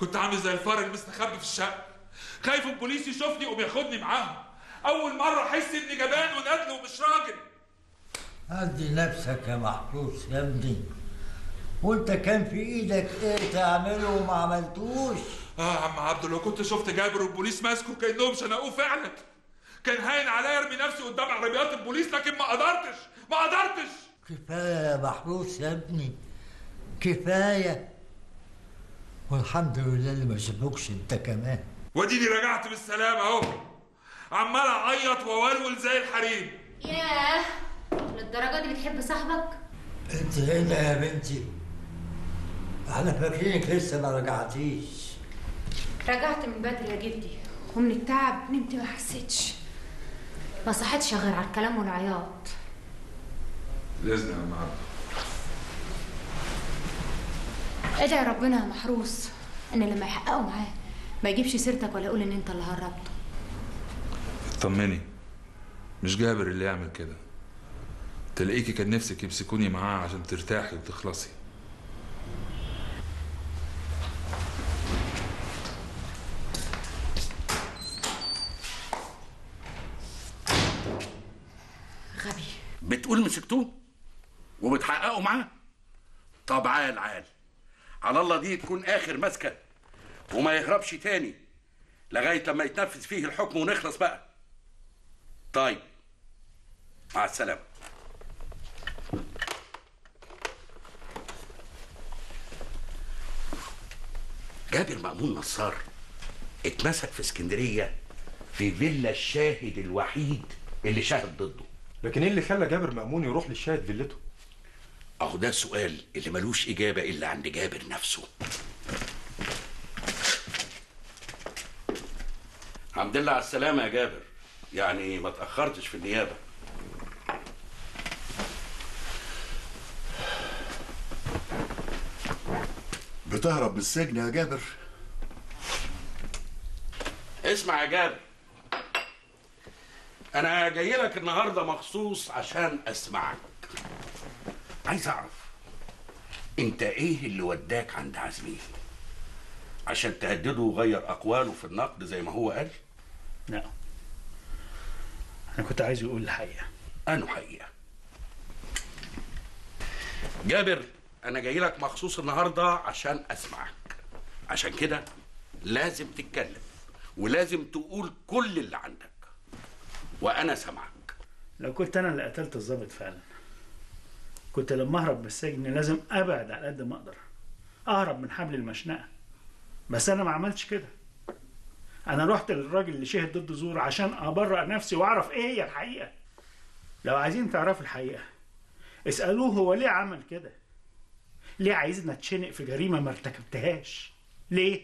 كنت عامل زي الفار المستخبي في الشقة. خايف البوليس يشوفني يقوم ياخدني معاهم. أول مرة أحس إني جبان ونادل ومش راجل. هدي نفسك يا محروس يا ابني. وأنت كان في إيدك إيه تعمله وما عملتوش؟ آه يا عم عبده لو كنت شفت جابر والبوليس ماسكه كانهم شنقوه فعلا. كان هاين عليا أرمي نفسي قدام عربيات البوليس لكن ما قدرتش. ما قدرتش. كفاية يا محروس يا ابني. كفاية. والحمد لله اللي ما شافوكش انت كمان. واديني رجعت بالسلامة اهو. عمال اعيط واولول زي الحريم. ياه للدرجة دي بتحب صاحبك؟ انت هنا يا بنتي. إحنا فاكرينك لسه ما رجعتيش. رجعت من بدري يا جدي ومن التعب نمت ما حسيتش. ما صحتش غير على الكلام والعياط. بإذن يا عم عبده ادعي ربنا يا محروس ان لما يحققوا معاه ما يجيبش سيرتك ولا يقول ان انت اللي هربته. اطمني مش جابر اللي يعمل كده. تلاقيكي كان نفسك يمسكوني معاه عشان ترتاحي وتخلصي. غبي. بتقول مسكتوه وبتحققوا معاه؟ طب عال عال. على الله دي تكون آخر مسكه وما يهربش تاني لغاية لما يتنفذ فيه الحكم ونخلص بقى. طيب مع السلامة. جابر مأمون نصار اتمسك في اسكندرية في فيلا الشاهد الوحيد اللي شاهد ضده. لكن إيه اللي خلى جابر مأمون يروح للشاهد فيلته؟ اهو ده السؤال اللي ملوش إجابة إلا عند جابر نفسه. الحمد لله على السلامة يا جابر. يعني ما تأخرتش في النيابة. بتهرب من السجن يا جابر. اسمع يا جابر. أنا جاي لك النهارده مخصوص عشان أسمعك. عايز أعرف أنت إيه اللي وداك عند عزمي عشان تهدده وغير أقواله في النقد زي ما هو قال؟ لا أنا كنت عايز يقول الحقيقة. انه حقيقة. جابر أنا جاي لك مخصوص النهارده عشان أسمعك. عشان كده لازم تتكلم ولازم تقول كل اللي عندك. وأنا سامعك. لو كنت أنا اللي قتلت الضابط فعلا. كنت لما أهرب من السجن لازم أبعد على قد ما أقدر. أهرب من حبل المشنقة. بس أنا ما عملتش كده. أنا رحت للراجل اللي شهد ضد زور عشان أبرأ نفسي وأعرف إيه هي الحقيقة. لو عايزين تعرفوا الحقيقة اسألوه هو ليه عمل كده. ليه عايزنا نتشنق في جريمة ما ارتكبتهاش؟ ليه؟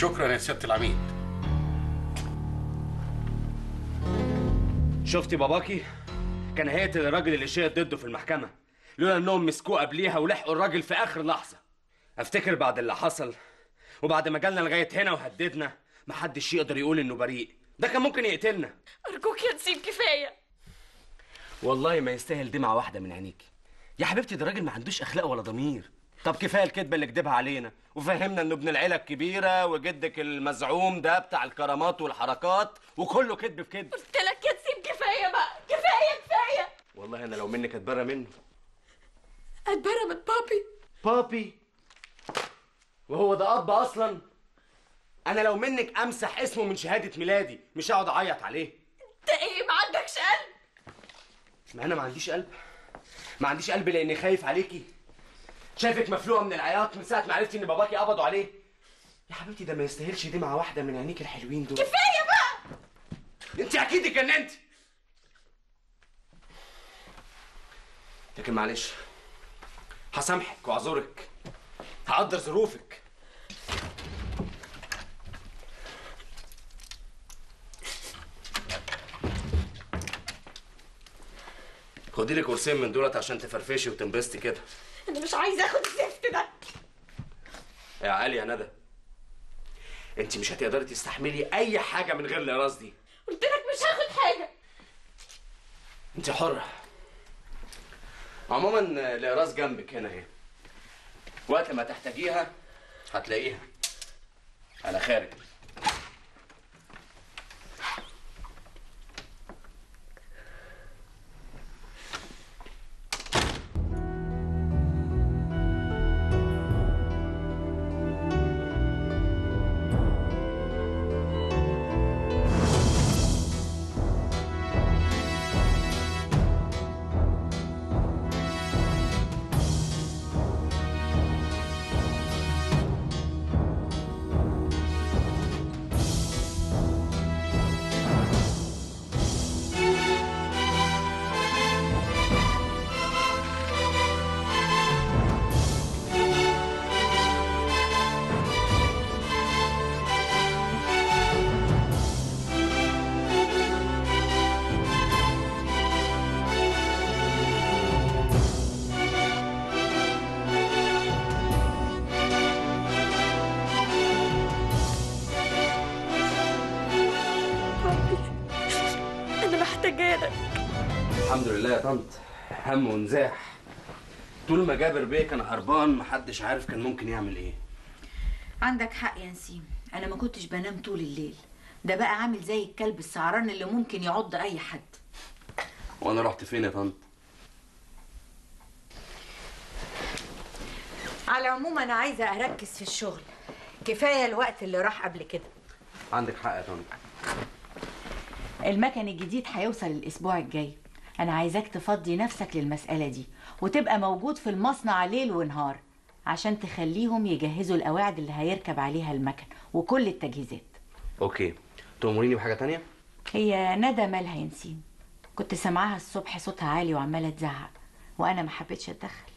شكرا يا سيادة العميد. شفتي باباكي؟ كان هيقتل الراجل اللي شهد ضده في المحكمة. لولا إنهم مسكوه قبليها ولحقوا الراجل في آخر لحظة. أفتكر بعد اللي حصل وبعد ما جالنا لغاية هنا وهددنا محدش يقدر يقول إنه بريء. ده كان ممكن يقتلنا. أرجوك يا نسيب كفاية. والله ما يستاهل دمعة واحدة من عينيكي يا حبيبتي ده راجل ما عندوش أخلاق ولا ضمير. طب كفاية الكذبة اللي كدبها علينا. وفهمنا إنه ابن العيلة الكبيرة وجدك المزعوم ده بتاع الكرامات والحركات وكله كذب في كذب. قلت لك يا نسيب كفاية بقى. كفاية كفاية. والله أنا لو منك أتبرى منه. أتبرى من بابي. بابي؟ وهو ده أب أصلا؟ أنا لو منك أمسح اسمه من شهادة ميلادي مش هقعد أعيط عليه. أنت إيه؟ ما عندكش قلب. ما أنا ما عنديش قلب. ما عنديش قلب لأني خايف عليكي. شايفك مفلوقة من العياط من ساعة ما عرفتي إن باباكي قبضوا عليه؟ يا حبيبتي ده ما يستاهلش دمعة واحدة من عينيك الحلوين دول. كفاية بقى! أنت أكيد اتجننتي لكن معلش هسامحك واعذرك هقدر ظروفك. خدي لي كورسين من دولت عشان تفرفشي وتنبسطي كده. أنا مش عايزة آخد الزفت ده. يا علي يا ندى أنت مش هتقدري تستحملي أي حاجة من غير الاقراص دي. قلت لك مش هاخد حاجة. أنت حرة. عموما الاقراص جنبك هنا أهي. وقت ما تحتاجيها هتلاقيها. أنا خارج طول ما جابر بيه كان هربان محدش عارف كان ممكن يعمل إيه. عندك حق يا نسيم. أنا ما كنتش بنام طول الليل. ده بقى عامل زي الكلب السعران اللي ممكن يعض أي حد. وأنا رحت فين يا طنط؟ على العموم أنا عايزة أركز في الشغل. كفاية الوقت اللي راح قبل كده. عندك حق يا طنط. المكن الجديد هيوصل الأسبوع الجاي. أنا عايزاك تفضي نفسك للمسألة دي وتبقى موجود في المصنع ليل ونهار عشان تخليهم يجهزوا القواعد اللي هيركب عليها المكن وكل التجهيزات. أوكي. تأمريني بحاجة تانية؟ هي ندى مالها يا نسيم كنت سامعاها الصبح صوتها عالي وعمالة تزعق وأنا ما حبيتش أتدخل.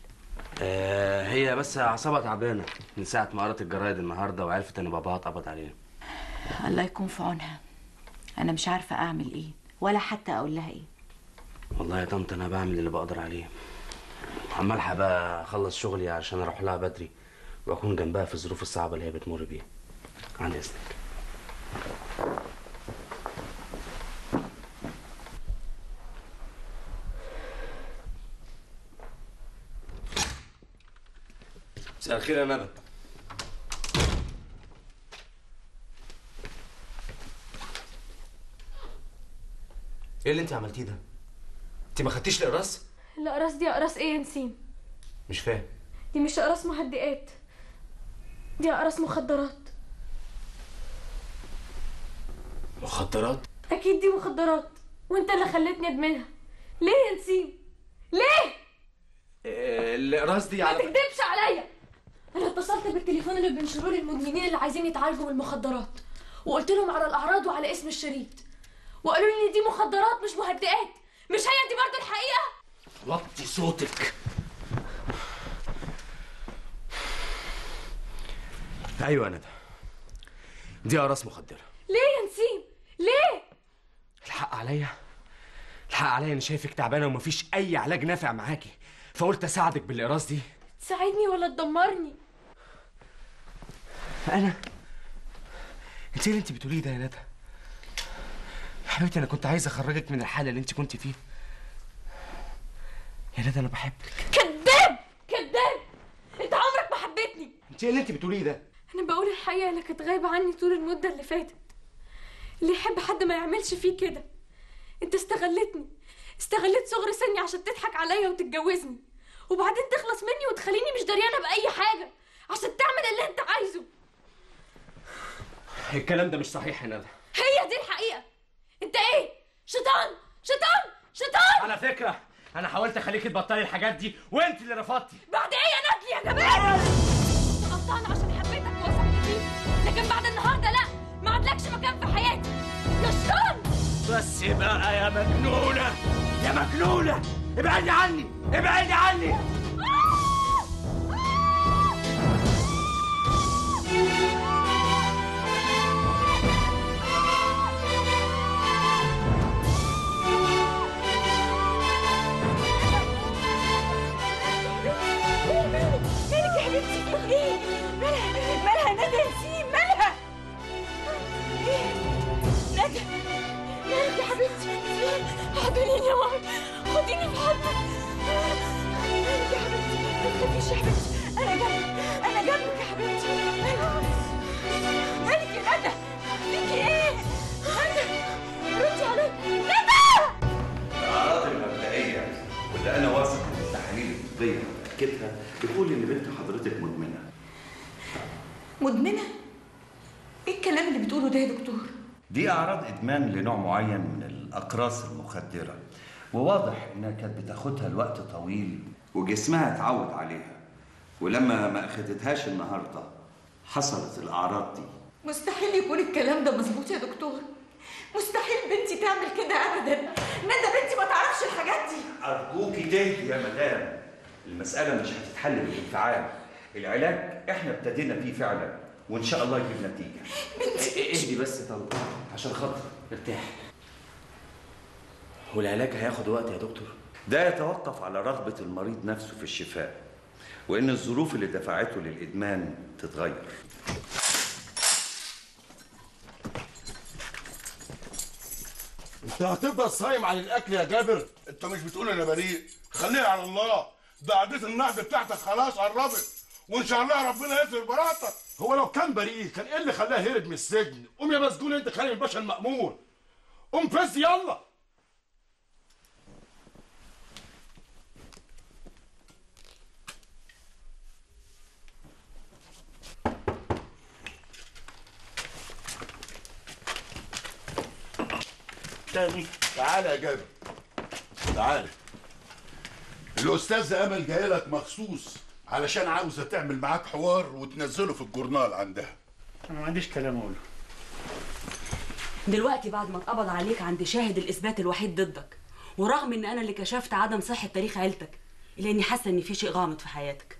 آه هي بس أعصابها تعبانة من ساعة ما قرأت الجرايد النهارده وعرفت إن باباها اتقبض عليه الله يكون في عونها. أنا مش عارفة أعمل إيه ولا حتى أقول لها إيه. والله يا طنط أنا بعمل اللي بقدر عليه. عمال بقى أخلص شغلي عشان أروح لها بدري وأكون جنبها في الظروف الصعبة اللي هي بتمر بيها. عن إذنك. مساء الخير يا ندى. إيه اللي أنت عملتيه ده؟ انت ما خدتيش الاقراص؟ الاقراص دي اقراص إيه يا نسيم؟ مش فاهم. دي مش اقراص مهدئات دي اقراص مخدرات. مخدرات؟ أكيد دي مخدرات. وأنت اللي خلتني أدمنها. ليه يا نسيم؟ ليه؟ الاقراص دي ما على تكدبش عليا. أنا اتصلت بالتليفون اللي بينشروه للمدمنين اللي عايزين يتعالجوا من المخدرات. وقلت لهم على الأعراض وعلى اسم الشريط. وقالوا لي إن دي مخدرات مش مهدئات مش هي دي برضه الحقيقة؟ وطي صوتك. أيوه ندى. دي اقراص مخدرة. ليه يا نسيم؟ ليه؟ الحق عليا؟ الحق عليا أنا شايفك تعبانة ومفيش أي علاج نافع معاكي. فقلت أساعدك بالاقراص دي. تساعدني ولا تدمرني؟ أنا؟ انت إيه اللي أنت بتقوليه ده يا ندى؟ حبيبتي أنا كنت عايز أخرجك من الحالة اللي أنت كنت فيها. يا ندى أنا بحبك. كذاب! كذاب! أنت عمرك ما حبيتني. أنت إيه اللي أنت بتقوليه ده؟ أنا بقول الحقيقة اللي كانت غايبه عني طول المدة اللي فاتت. اللي يحب حد ما يعملش فيه كده. أنت استغلتني. استغلت صغر سني عشان تضحك عليا وتتجوزني. وبعدين تخلص مني وتخليني مش دريانة بأي حاجة. عشان تعمل اللي أنت عايزه. الكلام ده مش صحيح يا ندى هي دي الحقيقة انت إيه شيطان شيطان شيطان على فكرة. أنا حاولت اخليكي تبطلي الحاجات دي وأنت اللي رفضتي. بعد إيه يا ندلي يا جمال؟ غلطانه عشان حبيتك ووثقت فيك لكن بعد النهارده لا ما عادلكش مكان في حياتي. يا شيطان بس بقى يا مجنونة. يا مجنونة! ابعدي عني! ابعدي عني! مالك يا حبيبتي حضنيني يا ماما خديني في حضنك مالك يا حبيبتي ما تخافيش يا حبيبتي أنا أنا جنبك يا حبيبتي إيه عليا الاعراض المبدئيه واللي أنا التحاليل الطبيه بتقول ان بنت حضرتك مدمنه مدمنة؟ إيه الكلام اللي بتقوله ده يا دكتور؟ دي أعراض إدمان لنوع معين من الأقراص المخدرة. وواضح إنها كانت بتاخدها لوقت طويل. وجسمها اتعود عليها. ولما ما أخدتهاش النهاردة حصلت الأعراض دي. مستحيل يكون الكلام ده مظبوط يا دكتور. مستحيل بنتي تعمل كده ابدا. ندى بنتي ما تعرفش الحاجات دي. أرجوكي تهدي يا مدام. المسألة مش هتتحل بالانفعال. العلاج إحنا ابتدينا فيه فعلا. وإن شاء الله يجيب نتيجة. اهدي بس يا طنط عشان خاطر ارتاح. والعلاج هياخد وقت يا دكتور؟ ده يتوقف على رغبة المريض نفسه في الشفاء وإن الظروف اللي دفعته للإدمان تتغير. أنت هتفضل صايم عن الأكل يا جابر؟ أنت مش بتقول أنا بريء. خليها على الله. ده قضيه النقد بتاعتك خلاص قربت وإن شاء الله ربنا يغفر براءتك هو لو كان بريء كان إيه اللي خلاه هرب من السجن؟ قوم يا مسجون أنت خالي الباشا المأمور. قوم فز يلا. تاني. تعالى يا جابر. تعالى الاستاذه أمل جاية لك مخصوص. علشان عاوزة تعمل معاك حوار وتنزله في الجورنال عندها. أنا ما عنديش كلام أقوله. دلوقتي بعد ما اتقبض عليك عند شاهد الإثبات الوحيد ضدك ورغم إن أنا اللي كشفت عدم صحة تاريخ عيلتك الا إني حاسة إن في شيء غامض في حياتك.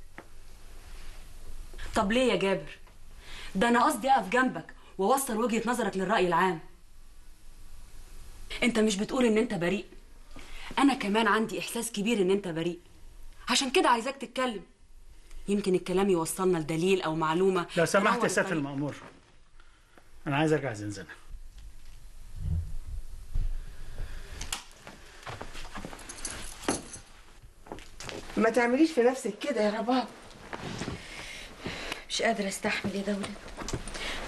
طب ليه يا جابر؟ ده أنا قصدي أقف جنبك وأوصل وجهة نظرك للرأي العام. أنت مش بتقول إن أنت بريء؟ أنا كمان عندي إحساس كبير إن أنت بريء. عشان كده عايزاك تتكلم. يمكن الكلام يوصلنا لدليل أو معلومة. لو سمحت يا سيادة. المأمور أنا عايز أرجع زنزانة. ما تعمليش في نفسك كده يا رباب. مش قادرة أستحمل يا دولة.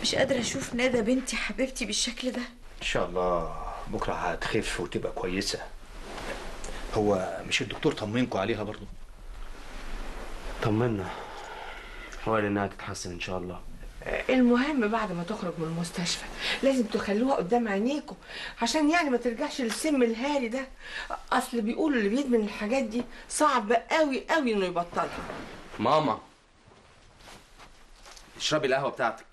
مش قادرة أشوف ندى بنتي حبيبتي بالشكل ده. إن شاء الله بكرة هتخف وتبقى كويسة. هو مش الدكتور طمنكوا عليها برضو؟ طمنا. هو قال انها تتحسن إن شاء الله. المهم بعد ما تخرج من المستشفى لازم تخلوها قدام عينيكم عشان يعني ما ترجعش للسم الهاري ده. أصل بيقولوا اللي بيدمن الحاجات دي صعب قوي قوي إنه يبطلها. ماما. اشربي القهوة بتاعتك.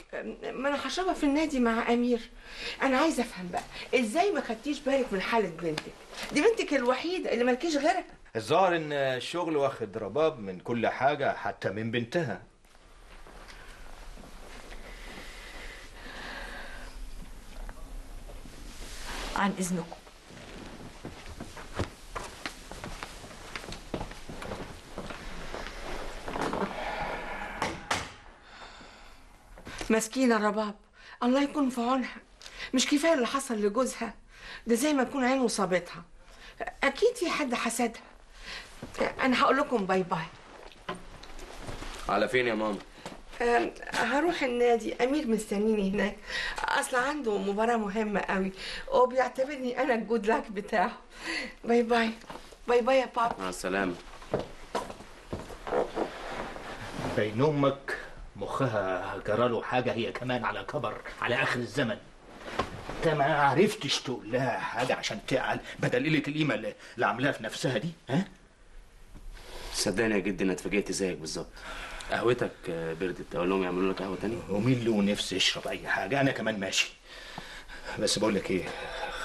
ما أنا هشربها في النادي مع أمير. أنا عايزة أفهم بقى إزاي ما خدتيش بالك من حالة بنتك؟ دي بنتك الوحيدة اللي مالكيش غيرها. الظاهر إن الشغل واخد رباب من كل حاجة حتى من بنتها. عن إذنكم. مسكينة رباب الله يكون في عونها. مش كفاية اللي حصل لجوزها ده زي ما يكون عينه صابتها. أكيد في حد حسدها. أنا هقول لكم باي باي. على فين يا ماما؟ هروح النادي. أمير مستنيني هناك. أصل عنده مباراة مهمة قوي وبيعتبرني أنا ال good luck بتاعه. bye bye. bye bye يا بابا. مع السلامة. بين أمك. مخها جراله حاجة هي كمان على كبر على آخر الزمن. انت ما عرفتش تقول لها حاجة عشان تعال بدل قلة القيمة اللي عاملاها في نفسها دي ها؟ صدقني يا جدي أنا اتفاجئت زيك بالظبط. قهوتك بردت أقول لهم يعملوا لك قهوة تانية؟ ومين له نفس يشرب أي حاجة؟ أنا كمان ماشي. بس بقول لك إيه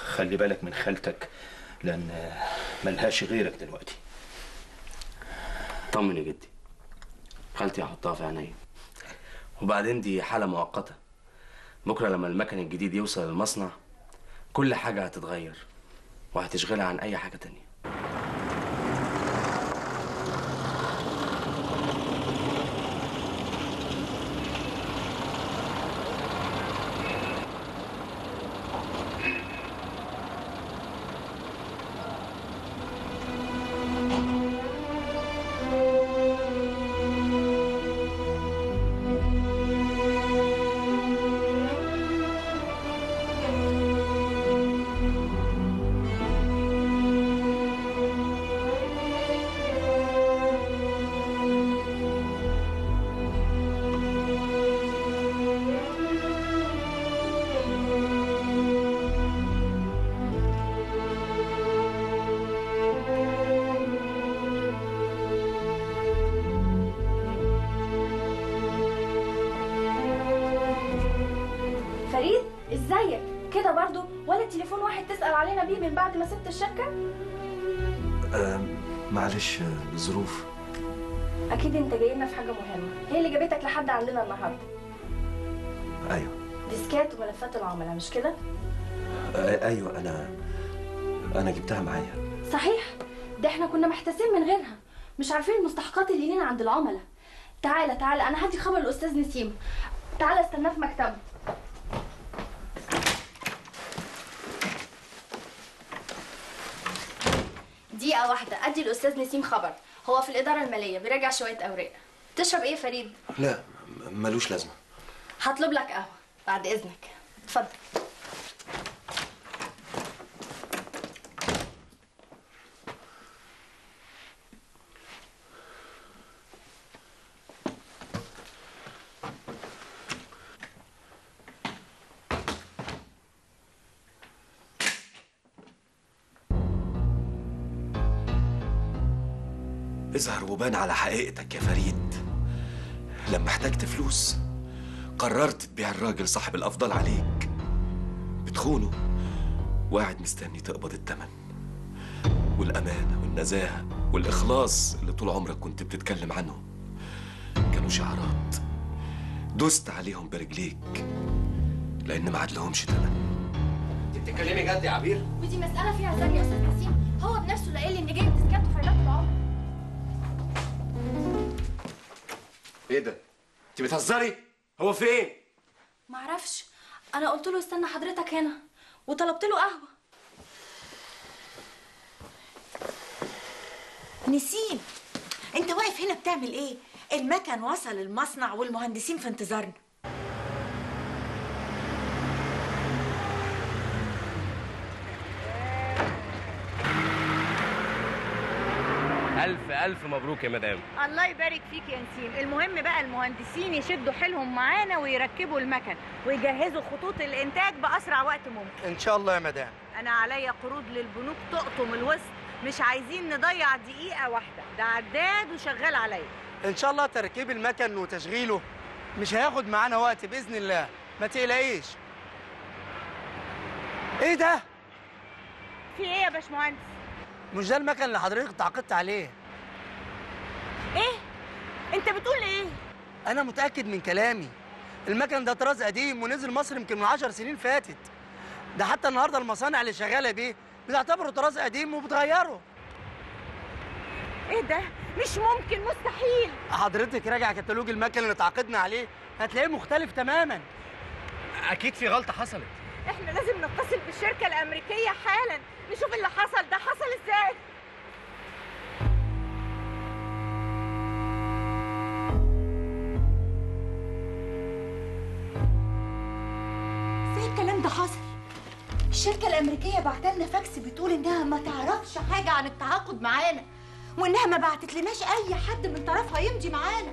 خلي بالك من خالتك لأن ملهاش غيرك دلوقتي. طمن يا جدي. خالتي هحطها في عينيا. وبعدين دي حالة مؤقتة. بكرة لما المكن الجديد يوصل المصنع كل حاجة هتتغير وهتشغلها عن أي حاجة تانية. معلش آه، ظروف أكيد أنت جاي لنا في حاجة مهمة. هي اللي جابتك لحد عندنا النهارده. أيوه. ديسكات وملفات العملاء مش كده؟ آه أيوه أنا أنا جبتها معايا. صحيح؟ ده إحنا كنا محتاسين من غيرها. مش عارفين المستحقات اللي لينا عند العملاء. تعالى تعالى أنا هدي خبر الأستاذ نسيم. تعالى استناه في مكتبه. دقيقة واحدة. أدي الأستاذ نسيم خبر. هو في الإدارة المالية بيراجع شوية أوراق. تشرب إيه يا فريد؟ لا ملوش لازمة. هطلب لك قهوة بعد إذنك. اتفضل. اظهر وبان على حقيقتك يا فريد. لما احتجت فلوس قررت تبيع الراجل صاحب الأفضل عليك. بتخونه. وقاعد مستني تقبض التمن. والامانه والنزاهة والإخلاص اللي طول عمرك كنت بتتكلم عنهم كانوا شعارات دوست عليهم برجليك لأن ما عادلهمش تمن. انت بتتكلمي جد يا عبير؟ ودي مسألة فيها زن يا أستاذ نسيم. هو بنفسه اللي قال لي إن جايب ديسكات وفايلات العمر إيه ده؟ انت بتهزري؟ هو فين معرفش. أنا قلت له استنى حضرتك هنا وطلبت له قهوة. نسيم انت واقف هنا بتعمل إيه؟ المكن وصل المصنع والمهندسين في انتظارنا. ألف الف مبروك يا مدام. الله يبارك فيك يا نسيم. المهم بقى المهندسين يشدوا حيلهم معانا ويركبوا المكن ويجهزوا خطوط الإنتاج بأسرع وقت ممكن. إن شاء الله يا مدام. أنا عليا قروض للبنوك تقطم الوسط مش عايزين نضيع دقيقة واحدة. ده عداد وشغال عليا. إن شاء الله تركيب المكن وتشغيله مش هياخد معانا وقت بإذن الله. ما تقلقيش. إيه ده؟ في إيه يا باشمهندس؟ مش ده المكن اللي حضرتك تعاقدت عليه؟ إيه؟ أنت بتقول إيه؟ أنا متأكد من كلامي. المكن ده طراز قديم ونزل مصر يمكن من 10 سنين فاتت. ده حتى النهارده المصانع اللي شغالة بيه بتعتبره طراز قديم وبتغيره. إيه ده؟ مش ممكن مستحيل. حضرتك راجع كتالوج المكن اللي تعاقدنا عليه هتلاقيه مختلف تماما. أكيد في غلطة حصلت. إحنا لازم نتصل بالشركة الأمريكية حالا نشوف اللي حصل ده حصل إزاي إزاي؟ الشركة الأمريكية بعتلنا فاكس بتقول إنها ما تعرفش حاجة عن التعاقد معانا وإنها ما بعتتلناش أي حد من طرفها يمضي معانا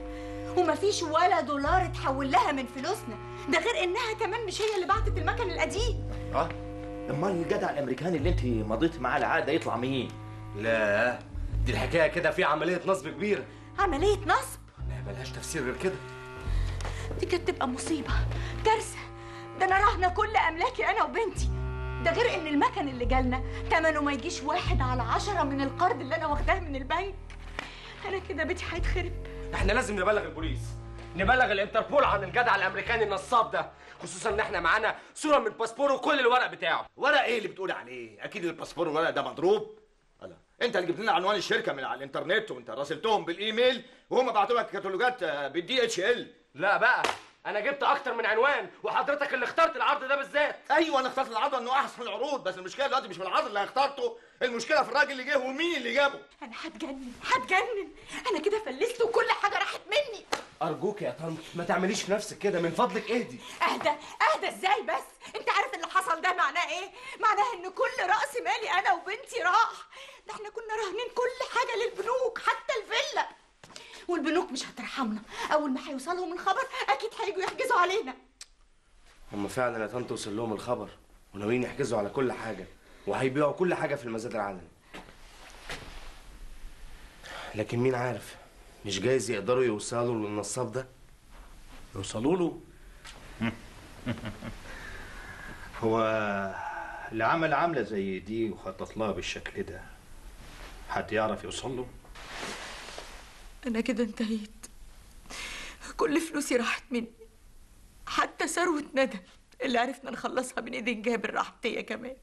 ومفيش ولا دولار اتحول لها من فلوسنا ده غير إنها كمان مش هي اللي بعتت المكن القديم. آه. أمال الجدع الأمريكاني اللي أنت مضيت معاه العقد يطلع مين؟ لا دي الحكاية كده في عملية نصب كبيرة. عملية نصب؟ لا ملهاش تفسير غير كده. دي كانت تبقى مصيبة كارثة. ده أنا راهنة كل أملاكي أنا وبنتي. ده غير إن المكن اللي جالنا تمنه ما يجيش واحد على عشرة من القرض اللي أنا واخداه من البنك. أنا كده بيتي هيتخرب. إحنا لازم نبلغ البوليس. نبلغ الإنتربول عن الجدع الامريكاني النصاب ده. خصوصا إن إحنا معانا صورة من باسبوره وكل الورق بتاعه. ورق إيه اللي بتقول عليه؟ أكيد الباسبور والورق ده مضروب. الله. أنت اللي جبت لنا عنوان الشركة من على الإنترنت وأنت راسلتهم بالإيميل وهم بعتوا لك كتالوجات بال DHL لا بقى. أنا جبت أكتر من عنوان وحضرتك اللي اخترت العرض ده بالذات. أيوه أنا اخترت العرض انه احسن العروض بس المشكلة دلوقتي مش في العرض اللي اخترته المشكلة في الراجل اللي جه ومين اللي جابه. أنا هتجنن هتجنن. أنا كده فلست وكل حاجة راحت مني. ارجوك يا طنط ما تعمليش في نفسك كده من فضلك اهدي. اهدى اهدى إزاي بس؟ انت عارف اللي حصل ده معناه إيه؟ معناه ان كل رأس مالي أنا وبنتي راح. ده إحنا كنا راهنين كل حاجة للبنوك حتى الفيلا. والبنوك مش هترحمنا. أول ما هيوصلهم الخبر أكيد هيجوا يحجزوا علينا. هم فعلا يا طنط وصل لهم الخبر وناويين يحجزوا على كل حاجة وهيبيعوا كل حاجة في المزاد العلني لكن مين عارف؟ مش جايز يقدروا يوصلوا للنصاب ده؟ يوصلوا له؟ هو اللي عمل عاملة زي دي وخطط لها بالشكل ده حد يعرف يوصل له؟ أنا كده انتهيت. كل فلوسي راحت مني. حتى ثروة ندى اللي عرفنا نخلصها من ايدين جابر راحت هي كمان.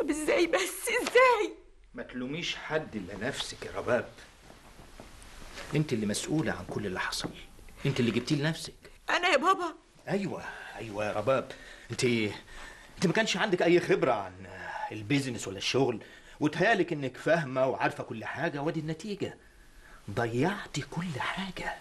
طب إزاي بس؟ إزاي؟ ما تلوميش حد إلا نفسك يا رباب. أنت اللي مسؤولة عن كل اللي حصل. أنت اللي جبتيه لنفسك. أنا يا بابا. أيوه أيوه يا رباب. أنت أنت ما كانش عندك أي خبرة عن البيزنس ولا الشغل؟ وتهيألك إنك فاهمة وعارفة كل حاجة وأدي النتيجة. ضيعتي كل حاجة.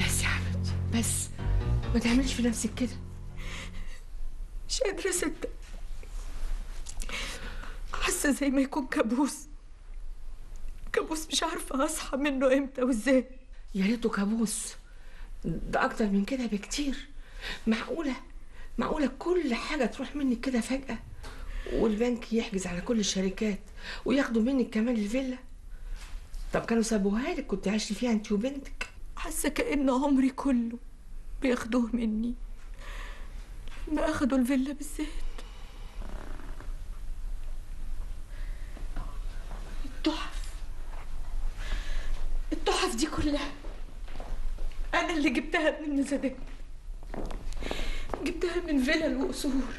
بس يا حبيبتي بس ما تعملش في نفسك كده. مش قادرة زي ما يكون كابوس. كابوس مش عارفة أصحى منه إمتى وإزاي. يا ريته كابوس. ده أكتر من كده بكتير. معقولة؟ معقولة كل حاجة تروح منك كده فجأة؟ والبنك يحجز على كل الشركات وياخدوا منك كمان الفيلا؟ طب كانوا سابوها لك؟ كنت عايشه فيها أنت وبنتك؟ حاسة كأن عمري كله بياخدوه مني. لما أخدوا الفيلا بالذات. التحف. التحف دي كلها أنا اللي جبتها من المزادات. جبتها من فيلل وقصور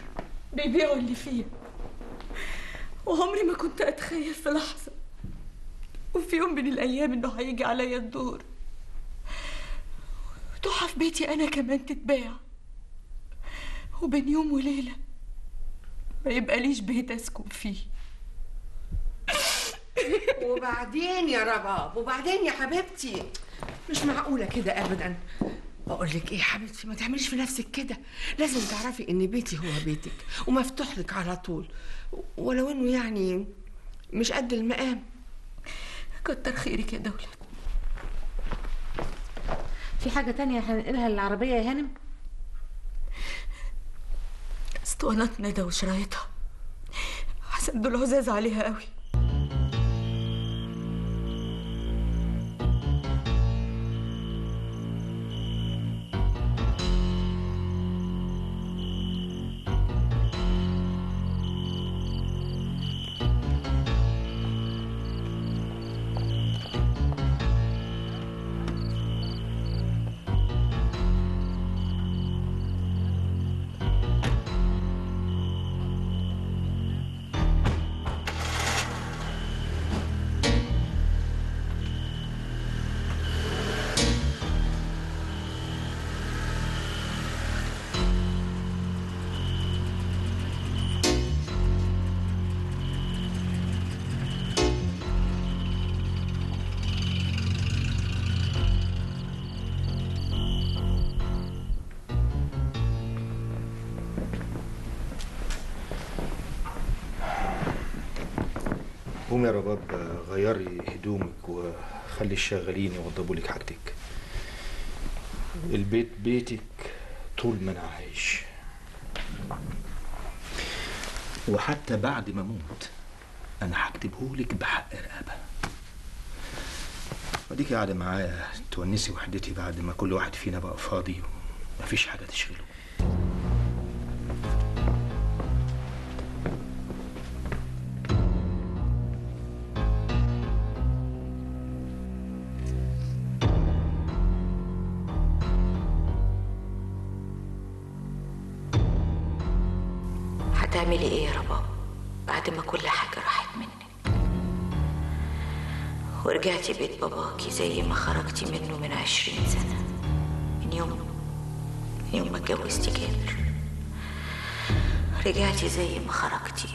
بيبيعوا اللي فيها وعمري ما كنت أتخيل في لحظة وفي يوم من الأيام إنه هيجي عليا الدور. تحف بيتي أنا كمان تتباع. وبين يوم وليلة ما يبقاليش بيت أسكن فيه. وبعدين يا رباب وبعدين يا حبيبتي. مش معقولة كده ابدا. بقول لك إيه يا حبيبتي ما تعمليش في نفسك كده. لازم تعرفي إن بيتي هو بيتك ومفتوح لك على طول. ولو إنه يعني مش قد المقام. كتر خيرك يا دولة. في حاجة تانية هننقلها للعربية يا هانم؟ اسطوانات ندى وشرايطها. حسن دول عزاز عليها قوي. قومي يا رباب غيري هدومك وخلي الشغالين يوضبوا لك حاجتك. البيت بيتك طول ما أنا عايش. وحتى بعد ما أموت أنا هكتبهولك بحق رقبة. وديكي قاعدة معايا تونسي وحدتي بعد ما كل واحد فينا بقى فاضي ومفيش حاجة تشغله. ورجعتي بيت باباكي زي ما خرجتي منه من عشرين سنة. من يوم من يوم ما اتجوزتي جابر. رجعتي زي ما خرجتي.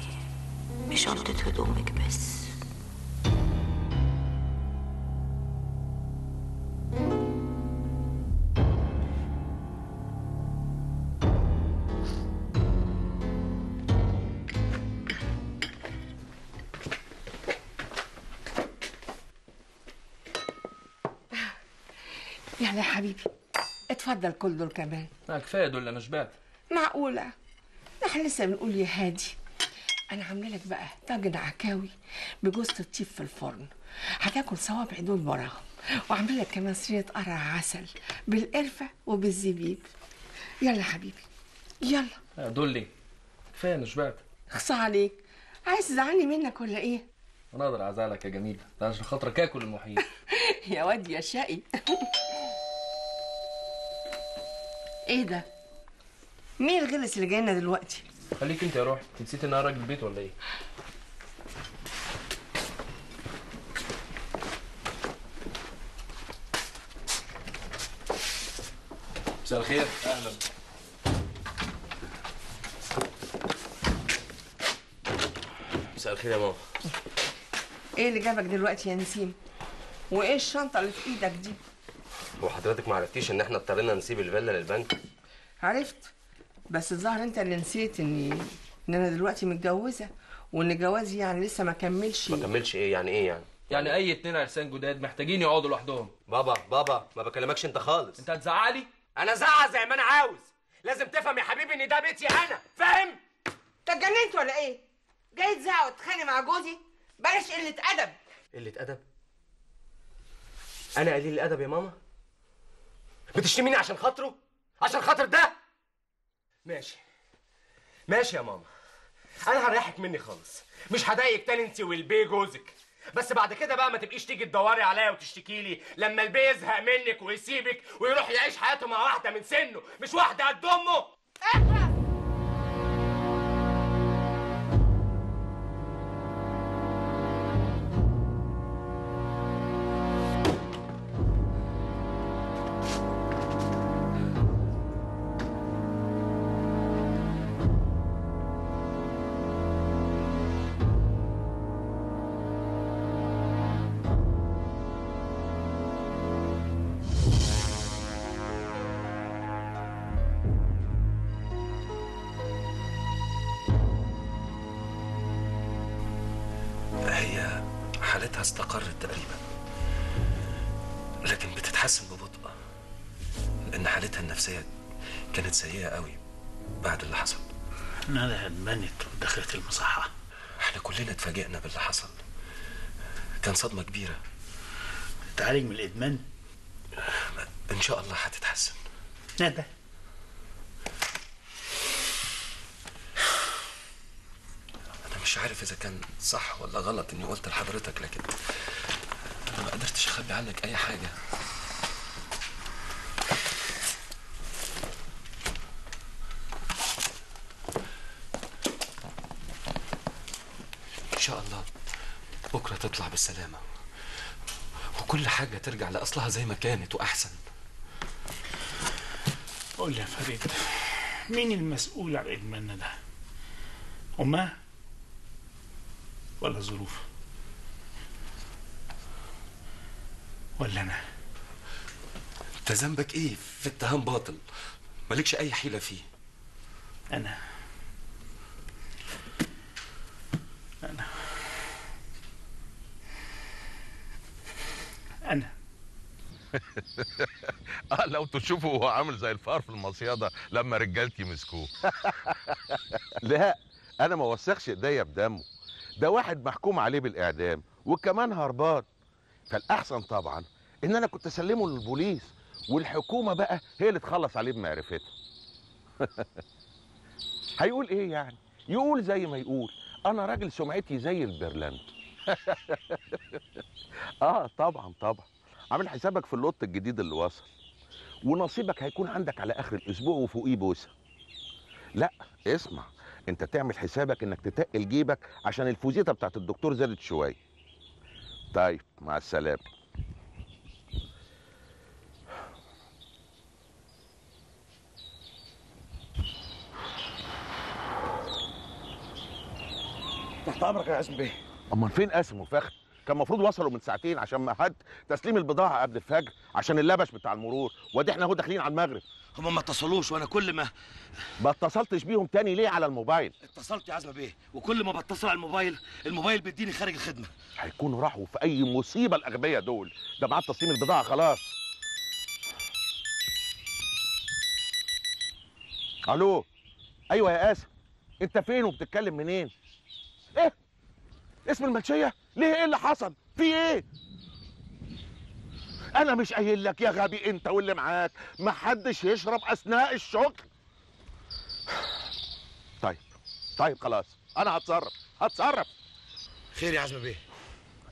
بشنطة هدومك بس. اتفضل كل دول كمان. لا كفاية دول أنا شبعت معقولة؟ ده إحنا لسه بنقول يا هادي. أنا عاملة لك بقى طاجن عكاوي بجوز الطيب في الفرن. هتاكل صوابع دول وراهم وعاملة لك كمان صينية قرع عسل بالقرفة وبالزبيب. يلا حبيبي يلا. لا دول ليه؟ كفاية أنا شبعت اخصى عليك. عايز تزعلني منك ولا إيه؟ أنا أقدر اعزلك يا جميل ده عشان خاطرك آكل المحيط. يا واد يا شقي. إيه ده؟ مين الغلس اللي جاي لنا دلوقتي؟ خليك انت يا روحي. نسيت ان أنا راجل البيت ولا إيه؟ مساء الخير. أهلا. مساء الخير يا ماما. إيه اللي جابك دلوقتي يا نسيم؟ وايه الشنطة اللي في إيدك دي؟ هو حضرتك ما عرفتيش ان إحنا اضطرينا نسيب الفيلا للبنك؟ عرفت. بس الظاهر انت اللي نسيت اني إن أنا دلوقتي متجوزة وإن جوازي يعني لسه ما كملش. ما كملش إيه؟ يعني إيه يعني؟ يعني أي اتنين عرسان جداد محتاجين يقعدوا لوحدهم. بابا بابا ما بكلمكش أنت خالص. أنت هتزعلي؟ أنا زعق زي ما أنا عاوز. لازم تفهم يا حبيبي إن ده بيتي أنا. فاهم؟ انت اتجننت ولا إيه؟ جاي تزعق وتتخانق مع جوزي؟ بلاش قلة أدب. قلة أدب؟ أنا قليل الأدب يا ماما؟ بتشتميني عشان خاطره؟ عشان خاطر ده؟ ماشي. ماشي يا ماما. أنا هريحك مني خالص. مش هضايقك تاني انت والبيه جوزك. بس بعد كده بقى ما تبقيش تيجي تدوري عليا وتشتكي لي لما البيه يزهق منك ويسيبك ويروح يعيش حياته مع واحدة من سنه مش واحدة قد أمه. استقرت تقريبا. لكن بتتحسن ببطء لأن حالتها النفسية كانت سيئة قوي بعد اللي حصل. ندى ادمنت ودخلت المصحة. إحنا كلنا اتفاجئنا باللي حصل. كان صدمة كبيرة. تعالج من الإدمان؟ إن شاء الله هتتحسن. ندى أنا مش عارف إذا كان صح ولا غلط إني قلت لحضرتك لكن أنا ما قدرتش أخبي عنك أي حاجة. إن شاء الله بكرة تطلع بالسلامة. وكل حاجة ترجع لأصلها زي ما كانت وأحسن. قول لي يا فريد مين المسؤول عن ادمان ندى امها ولا ظروف. ولا أنا. أنت ذنبك إيه في اتهام باطل؟ مالكش أي حيلة فيه. أنا. أنا. أنا. آه لو تشوفوا هو عامل زي الفار في المصيادة لما رجالتي مسكوه. لا أنا ما وسخش إيديا بدمه. ده واحد محكوم عليه بالإعدام وكمان هربان. فالأحسن طبعا إن أنا كنت أسلمه للبوليس والحكومة بقى هي اللي تخلص عليه بمعرفتها هيقول إيه يعني؟ يقول زي ما يقول أنا راجل سمعتي زي البرلند آه طبعا طبعا. عامل حسابك في اللوت الجديد اللي وصل. ونصيبك هيكون عندك على آخر الأسبوع وفوقيه بوسة. لا اسمع. انت تعمل حسابك انك تتقل جيبك عشان الفوزيتا بتاعت الدكتور زادت شوية. طيب مع السلامة. تحت أمرك يا عزم بيه. أمال فين قاسم وفخر كان المفروض وصلوا من ساعتين عشان ما حد تسليم البضاعة قبل الفجر عشان اللبش بتاع المرور. وادي إحنا اهو داخلين على المغرب. هما ما اتصلوش وأنا كل ما ما اتصلتش بيهم تاني ليه على الموبايل؟ اتصلت يا عزمه بيه. وكل ما بتصل على الموبايل الموبايل بيديني خارج الخدمة. هيكونوا راحوا في أي مصيبة الأغبياء دول. ده معاه تسليم البضاعة خلاص. ألو؟ أيوه يا قاسم أنت فين وبتتكلم منين؟ إيه؟ اسم المنشيه ليه؟ إيه اللي حصل؟ في إيه؟ أنا مش قايل لك يا غبي أنت واللي معاك محدش يشرب أثناء الشغل. طيب طيب خلاص أنا هتصرف هتصرف. خير يا عزمي بيه.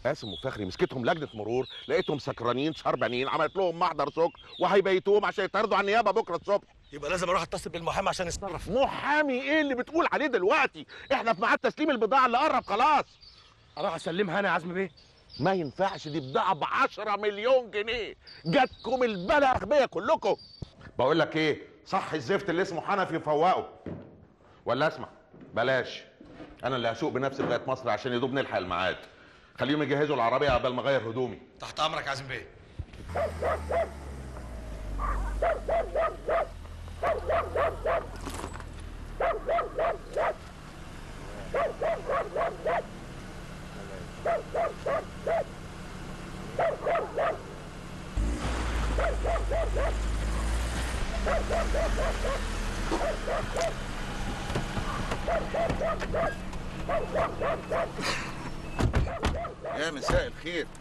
قاسم وفخري مسكتهم لجنة مرور لقيتهم سكرانين شربانين عملت لهم محضر سكر وهيبيتوهم عشان يطردوا على النيابة بكرة الصبح. يبقى لازم أروح أتصل بالمحامي عشان يتصرف. محامي إيه اللي بتقول عليه دلوقتي؟ إحنا في ميعاد تسليم البضاعة اللي قرب خلاص. أروح اسلمها أنا يا عزمي بيه؟ ما ينفعش دي بضاعة ب 10 مليون جنيه. جاتكم البلا اغبياء كلكم. بقول لك إيه؟ صح الزفت اللي اسمه حنفي فوقه ولا اسمع بلاش. أنا اللي هسوق بنفسي لغاية مصر عشان يدوب نلحق الميعاد. خليهم يجهزوا العربية قبل ما اغير هدومي. تحت امرك يا عزمي بيه.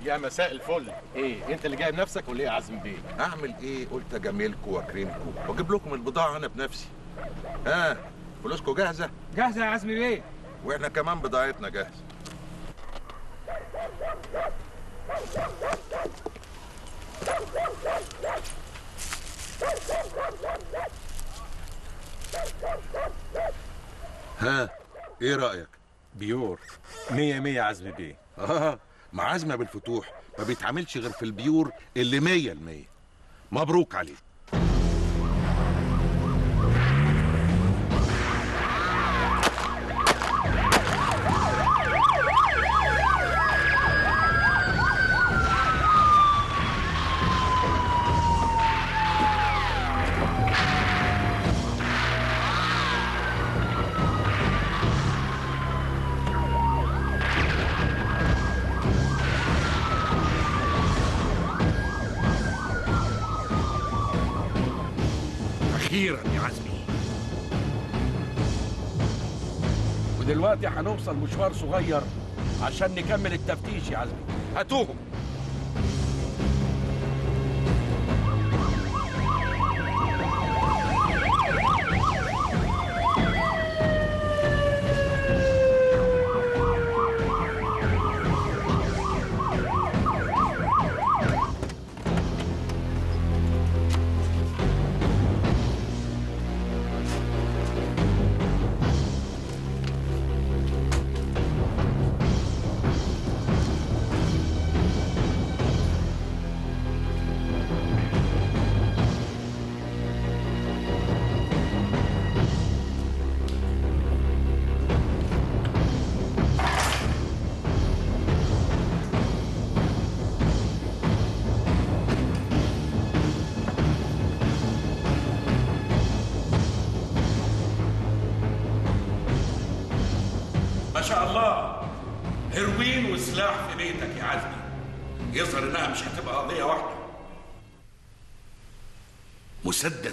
يا مساء الفل. إيه أنت اللي جايب نفسك ولا إيه يا عزم بيه؟ أعمل إيه؟ قلت اجاملكم واكرمكم وأجيب لكم البضاعة أنا بنفسي. ها فلوسكم جاهزة؟ جاهزة يا عزمي بيه. وإحنا كمان بضاعتنا جاهزة. ها إيه رأيك؟ بيور. مية مية عزمي بيه. آه. مع عزمه بالفتوح ما بيتعملش غير في البيور اللي مية المية. مبروك عليك. أخيرا يا عزمي. ودلوقتي هنوصل مشوار صغير عشان نكمل التفتيش يا عزمي. هاتوهم.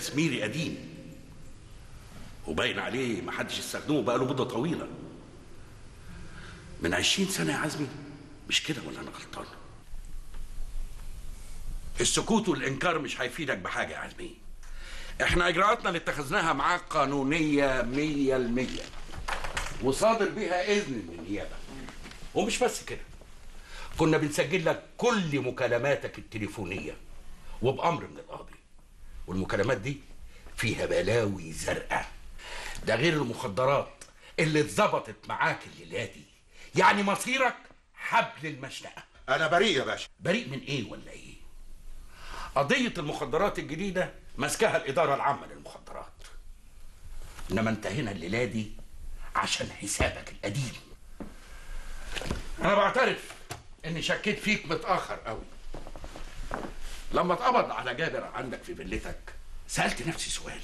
مسدس ميري قديم. وباين عليه ما حدش استخدمه بقاله مدة طويلة. من عشرين سنة يا عزمي مش كده ولا أنا غلطان؟ السكوت والإنكار مش هيفيدك بحاجة يا عزمي. إحنا إجراءاتنا اللي اتخذناها معاك قانونية مية المية وصادر بيها إذن من النيابة. ومش بس كده. كنا بنسجل لك كل مكالماتك التليفونية. وبأمر من القاضي. والمكالمات دي فيها بلاوي زرقاء. ده غير المخدرات اللي اتظبطت معاك الليلة دي. يعني مصيرك حبل المشنقة. أنا بريء يا باشا. بريء من إيه ولا إيه؟ قضية المخدرات الجديدة ماسكاها الإدارة العامة للمخدرات. إنما انت هنا الليلة دي عشان حسابك القديم. أنا بعترف إني شكيت فيك متأخر قوي لما اتقبض على جابر عندك في فيلتك سألت نفسي سؤال.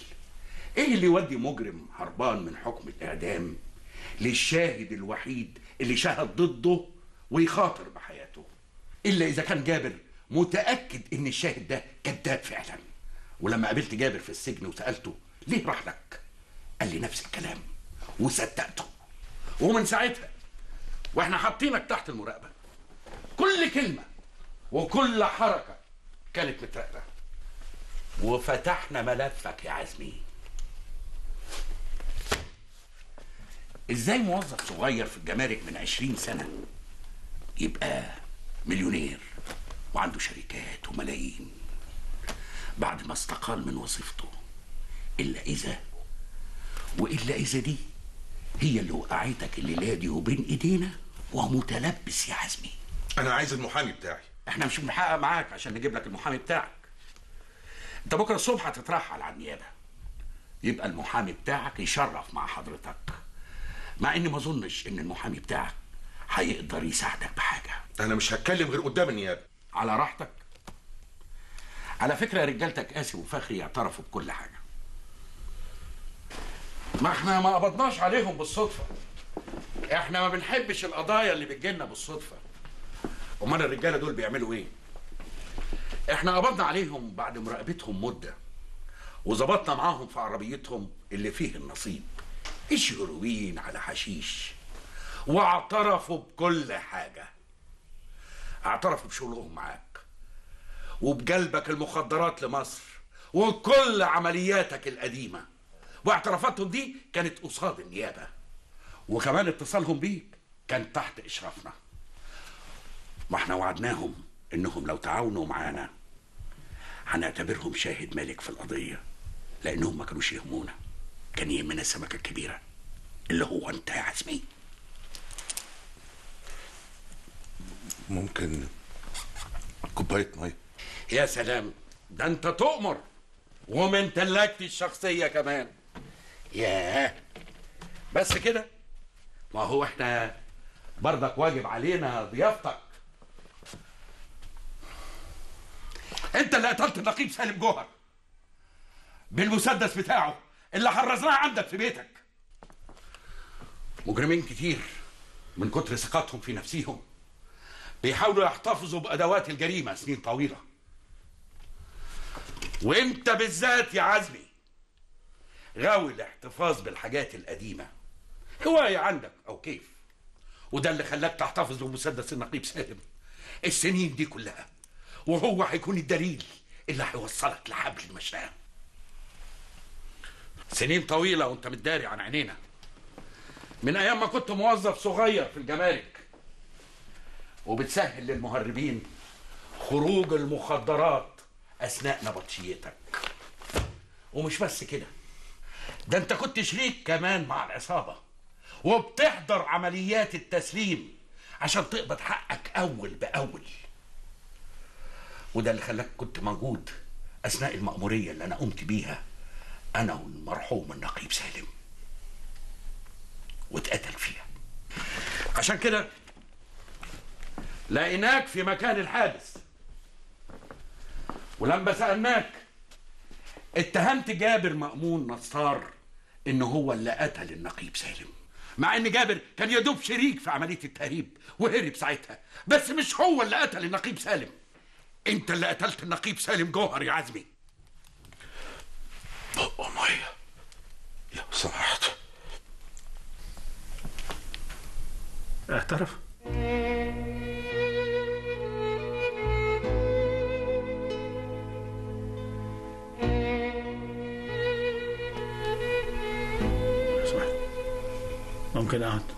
إيه اللي يودي مجرم هربان من حكم الإعدام للشاهد الوحيد اللي شهد ضده ويخاطر بحياته؟ إلا إذا كان جابر متأكد إن الشاهد ده كذاب فعلا. ولما قابلت جابر في السجن وسألته ليه راح لك؟ قال لي نفس الكلام. وصدقته. ومن ساعتها وإحنا حاطينك تحت المراقبة. كل كلمة وكل حركة كانت متراقبه وفتحنا ملفك يا عزمي. إزاي موظف صغير في الجمارك من عشرين سنة يبقى مليونير وعنده شركات وملايين بعد ما استقال من وظيفته؟ إلا إذا وإلا إذا دي هي اللي وقعتك الليلة دي وبين إيدينا ومتلبس يا عزمي. أنا عايز المحامي بتاعي. إحنا مش بنحقق معاك عشان نجيب لك المحامي بتاعك. انت بكرة الصبح هتترحل على النيابة. يبقى المحامي بتاعك يشرف مع حضرتك. مع إني ما أظنش إن المحامي بتاعك هيقدر يساعدك بحاجة. أنا مش هتكلم غير قدام النيابة. على راحتك. على فكرة رجالتك قاسي وفخري اعترفوا بكل حاجة. ما إحنا ما قبضناش عليهم بالصدفة. إحنا ما بنحبش القضايا اللي بتجيلنا بالصدفة. أمال الرجالة دول بيعملوا إيه؟ إحنا قبضنا عليهم بعد مراقبتهم مدة وظبطنا معاهم في عربيتهم اللي فيه النصيب. إيش هيروين على حشيش؟ واعترفوا بكل حاجة. اعترفوا بشغلهم معاك وبجلبك المخدرات لمصر وكل عملياتك القديمة. واعترافاتهم دي كانت قصاد النيابة وكمان اتصالهم بيك كان تحت إشرافنا. ما إحنا وعدناهم انهم لو تعاونوا معانا هنعتبرهم شاهد مالك في القضية لأنهم ما كانوش يهمونا. كان يهمنا السمكة الكبيرة اللي هو انت يا عزمي. ممكن كوباية مية. يا سلام ده انت تؤمر ومن تلاجتي الشخصيه كمان. ياه بس كده. ما هو إحنا برضك واجب علينا ضيافتك. انت اللي قتلت النقيب سالم جوهر بالمسدس بتاعه اللي حرزناه عندك في بيتك. مجرمين كتير من كتر ثقتهم في نفسهم بيحاولوا يحتفظوا بأدوات الجريمة سنين طويلة. وانت بالذات يا عزمي؟ غاوي الاحتفاظ بالحاجات القديمة. هواية عندك أو كيف؟ وده اللي خلاك تحتفظ بمسدس النقيب سالم السنين دي كلها. وهو هيكون الدليل اللي هيوصلك لحبل المشنقه سنين طويلة وانت متداري عن عينينا. من أيام ما كنت موظف صغير في الجمارك. وبتسهل للمهربين خروج المخدرات أثناء نبطشيتك. ومش بس كده ده انت كنت شريك كمان مع العصابة. وبتحضر عمليات التسليم عشان تقبض حقك أول بأول. وده اللي خلاك كنت موجود. أثناء المأمورية اللي أنا قمت بيها أنا والمرحوم النقيب سالم. واتقتل فيها. عشان كده لقيناك في مكان الحادث. ولما سألناك اتهمت جابر مأمون نصار إن هو اللي قتل النقيب سالم. مع إن جابر كان يدوب شريك في عملية التهريب وهرب ساعتها. بس مش هو اللي قتل النقيب سالم. انت اللي قتلت النقيب سالم جوهر يا عزمي. بقى مية. لو سمحت اعترف. اسمع ممكن اقعد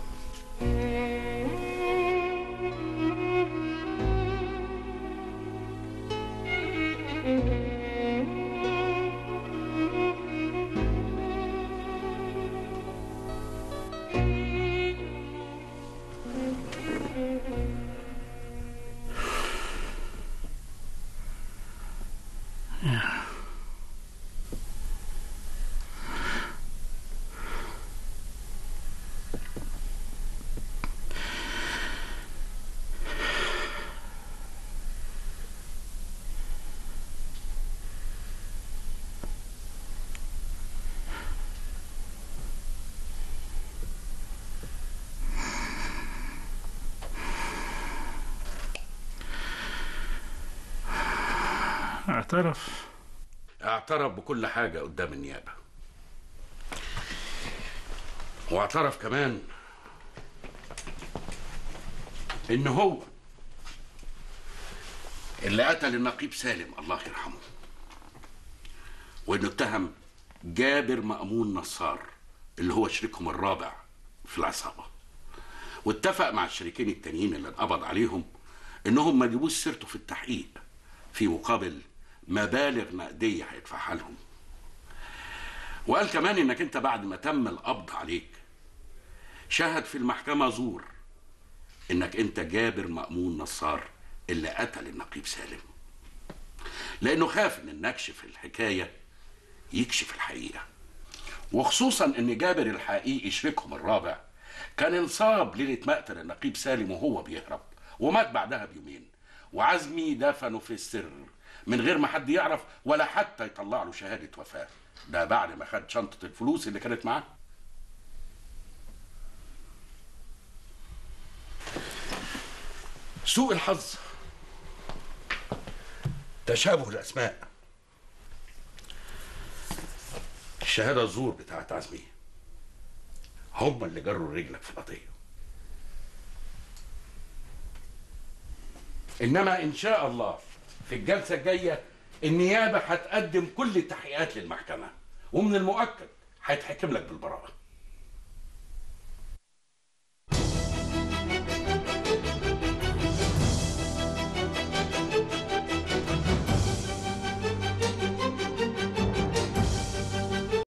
اعترف. اعترف بكل حاجة قدام النيابة. واعترف كمان إن هو اللي قتل النقيب سالم الله يرحمه. وإنه اتهم جابر مأمون نصار اللي هو شريكهم الرابع في العصابة. واتفق مع الشريكين التانيين اللي انقبض عليهم إنهم ما يجيبوش سيرته في التحقيق في مقابل مبالغ نقدية هيدفعها لهم. وقال كمان إنك أنت بعد ما تم القبض عليك شهد في المحكمة زور إنك أنت جابر مأمون نصار اللي قتل النقيب سالم. لأنه خاف إن النكش في الحكاية يكشف الحقيقة. وخصوصا إن جابر الحقيقي شريكهم الرابع كان انصاب ليلة مقتل النقيب سالم وهو بيهرب ومات بعدها بيومين وعزمي دفنه في السر. من غير ما حد يعرف ولا حتى يطلع له شهادة وفاة. ده بعد ما خد شنطة الفلوس اللي كانت معاه. سوء الحظ. تشابه الأسماء. الشهادة الزور بتاعت عزمي. هم اللي جروا رجلك في القضية. إنما إن شاء الله في الجلسة الجاية النيابة هتقدم كل التحقيقات للمحكمة ومن المؤكد هيتحكم لك بالبراءة.